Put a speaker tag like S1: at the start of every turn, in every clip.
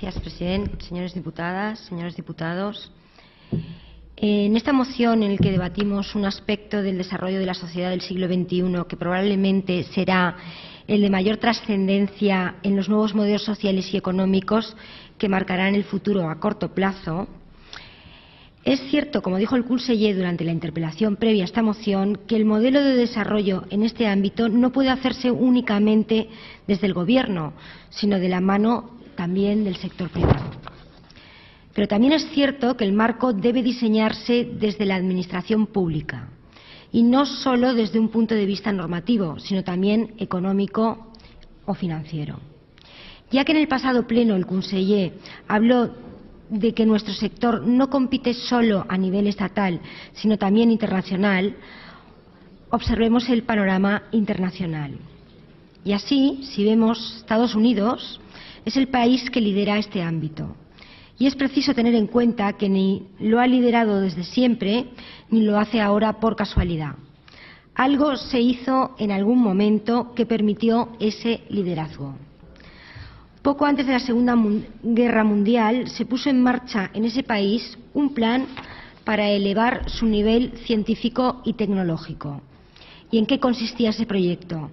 S1: Gracias, presidente. Señores diputadas, señores diputados. En esta moción en la que debatimos un aspecto del desarrollo de la sociedad del siglo XXI que probablemente será el de mayor trascendencia en los nuevos modelos sociales y económicos que marcarán el futuro a corto plazo, es cierto, como dijo el conseller durante la interpelación previa a esta moción, que el modelo de desarrollo en este ámbito no puede hacerse únicamente desde el Gobierno, sino de la mano también del sector privado. Pero también es cierto que el marco debe diseñarse desde la Administración pública y no solo desde un punto de vista normativo, sino también económico o financiero. Ya que en el pasado pleno el conseller habló de que nuestro sector no compite solo a nivel estatal, sino también internacional, observemos el panorama internacional. Y así, si vemos Estados Unidos, es el país que lidera este ámbito. Y es preciso tener en cuenta que ni lo ha liderado desde siempre, ni lo hace ahora por casualidad. Algo se hizo en algún momento que permitió ese liderazgo. Poco antes de la Segunda Guerra Mundial se puso en marcha en ese país un plan para elevar su nivel científico y tecnológico. ¿Y en qué consistía ese proyecto?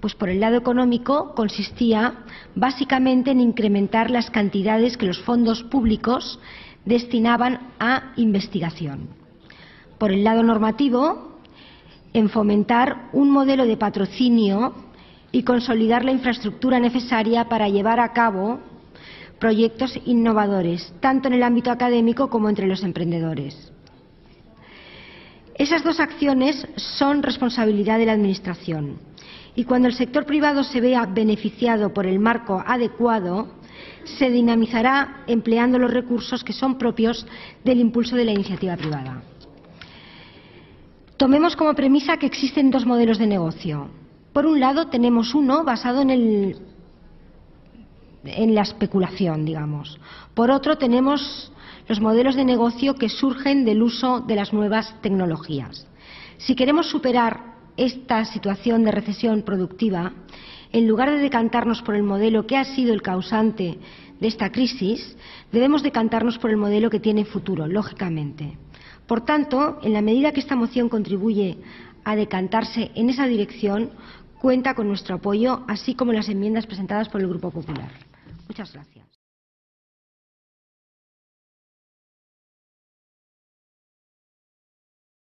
S1: Pues por el lado económico consistía básicamente en incrementar las cantidades que los fondos públicos destinaban a investigación. Por el lado normativo, en fomentar un modelo de patrocinio y consolidar la infraestructura necesaria para llevar a cabo proyectos innovadores, tanto en el ámbito académico como entre los emprendedores. Esas dos acciones son responsabilidad de la Administración y cuando el sector privado se vea beneficiado por el marco adecuado, se dinamizará empleando los recursos que son propios del impulso de la iniciativa privada. Tomemos como premisa que existen dos modelos de negocio por un lado, tenemos uno basado en, en la especulación, digamos. Por otro, tenemos los modelos de negocio que surgen del uso de las nuevas tecnologías. Si queremos superar esta situación de recesión productiva, en lugar de decantarnos por el modelo que ha sido el causante de esta crisis, debemos decantarnos por el modelo que tiene futuro, lógicamente. Por tanto, en la medida que esta moción contribuye a decantarse en esa dirección, cuenta con nuestro apoyo, así como las enmiendas presentadas por el Grupo Popular. Muchas gracias.